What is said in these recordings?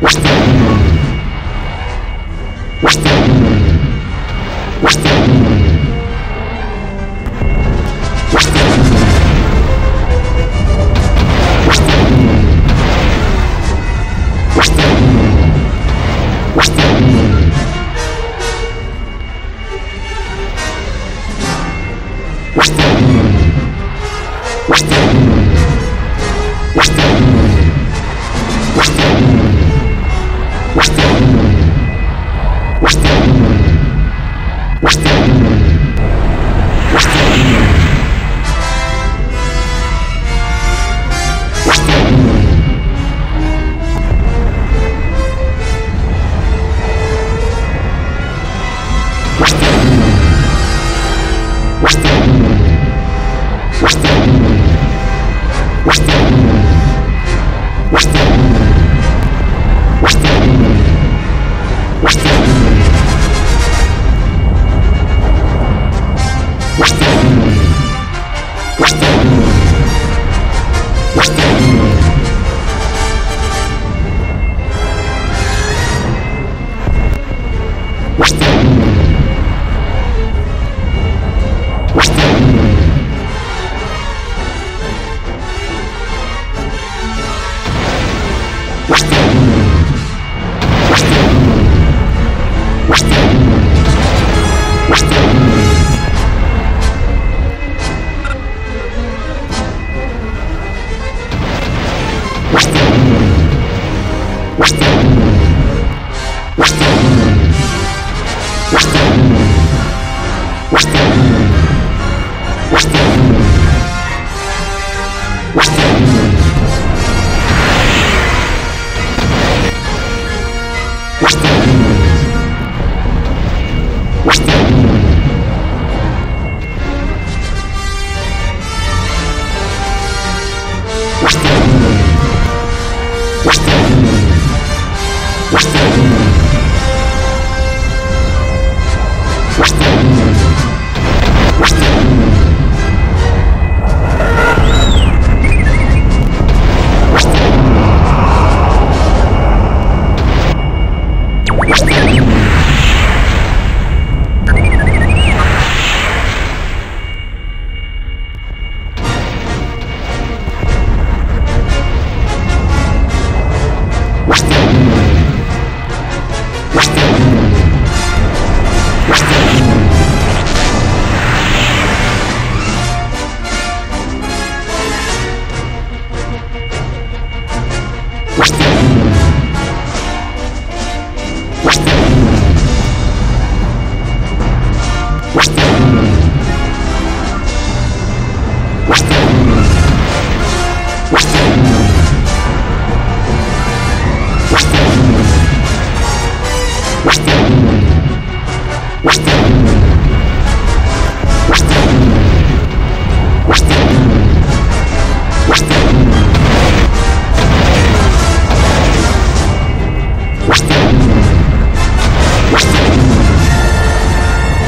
Música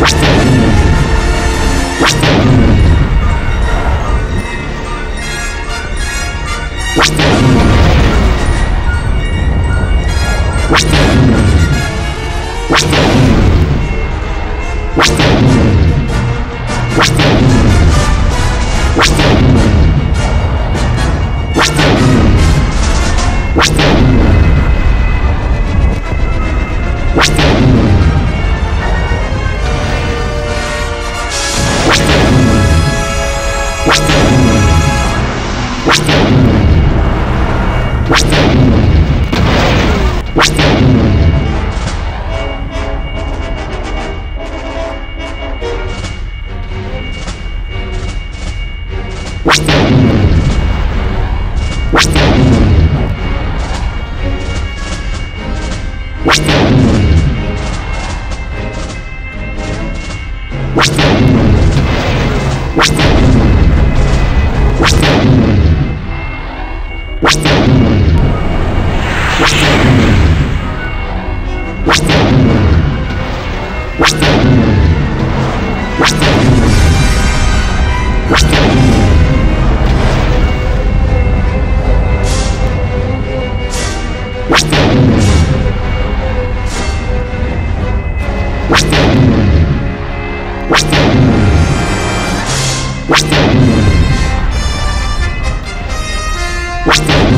you Woo!